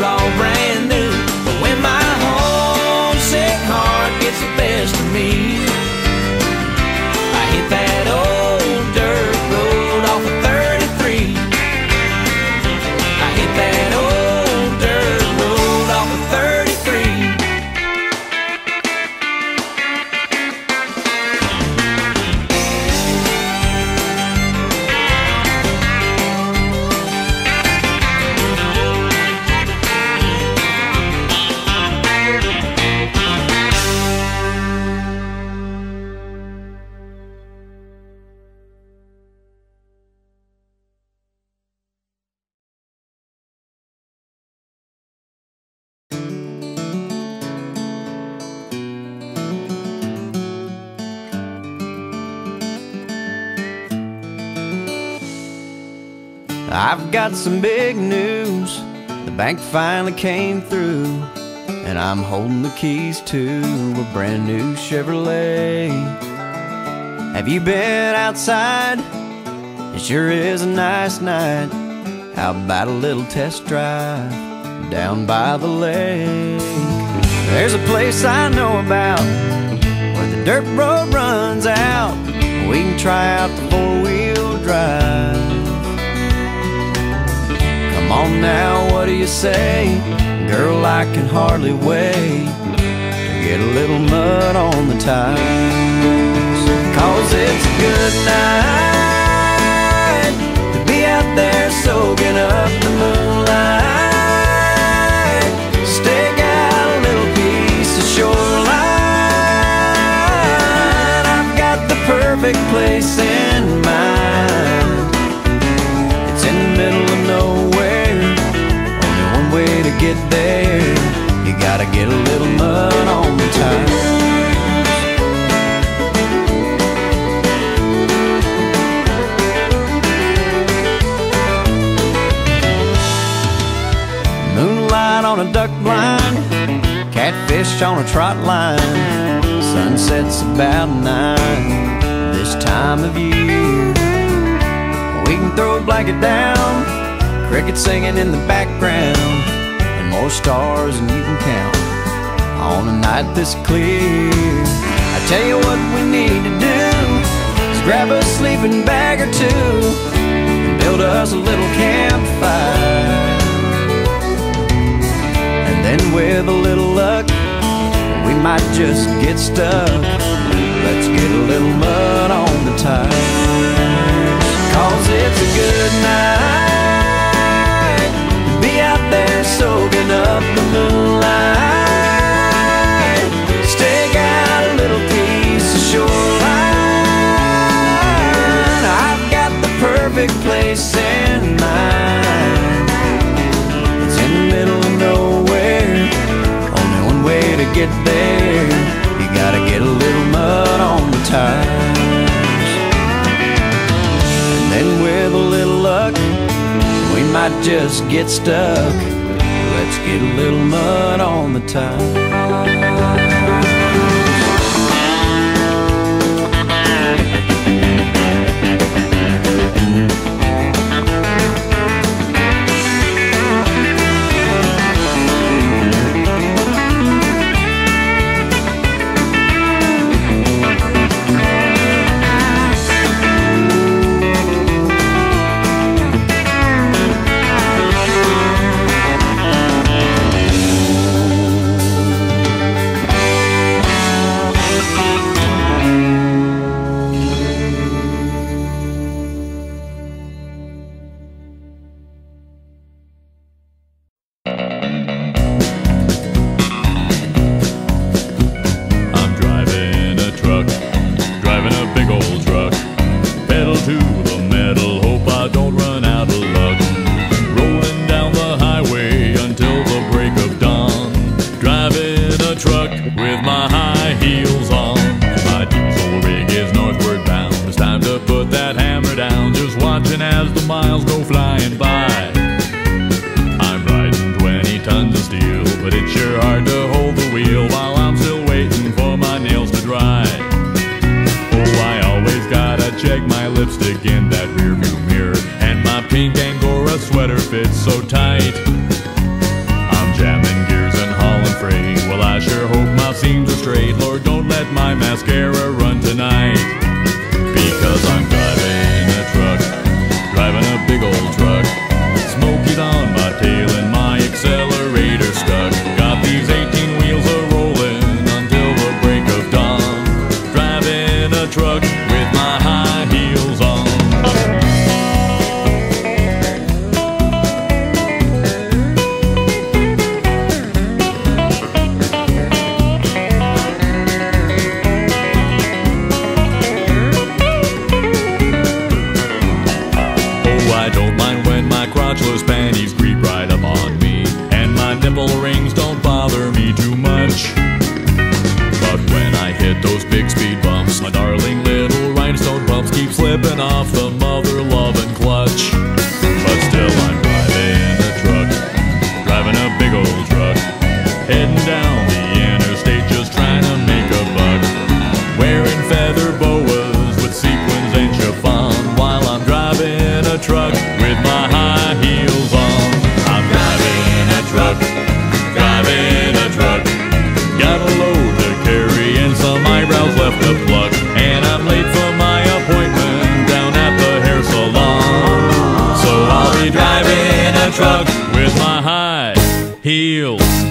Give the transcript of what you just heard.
all brand I've got some big news. The bank finally came through, and I'm holding the keys to a brand new Chevrolet. Have you been outside? It sure is a nice night. How about a little test drive down by the lake? There's a place I know about where the dirt road runs out. We can try out the four wheel drive. Say? Girl, I can hardly wait to get a little mud on the tires. Cause it's a good night to be out there soaking up the moonlight. Gotta get a little mud on the tires. Moonlight on a duck blind, catfish on a trot line. Sunset's about nine this time of year. We can throw a blanket down, crickets singing in the background, more stars than you can count on a night this clear. I tell you what we need to do is grab a sleeping bag or two and build us a little campfire. And then with a little luck, we might just get stuck. Let's get a little mud on the tires. Get there. You gotta get a little mud on the tires. And then with a little luck, we might just get stuck. Let's get a little mud on the tires. by and by. I'm riding 20 tons of steel, but it's sure hard to hold the wheel while I'm still waiting for my nails to dry. Oh, I always gotta check my lipstick in that rearview mirror, and my pink Angora sweater fits so tight. I'm jamming gears and hauling freight. Well, I sure hope my seams are straight. Lord, don't let my mascara whipping off the mother. truck with my high heels.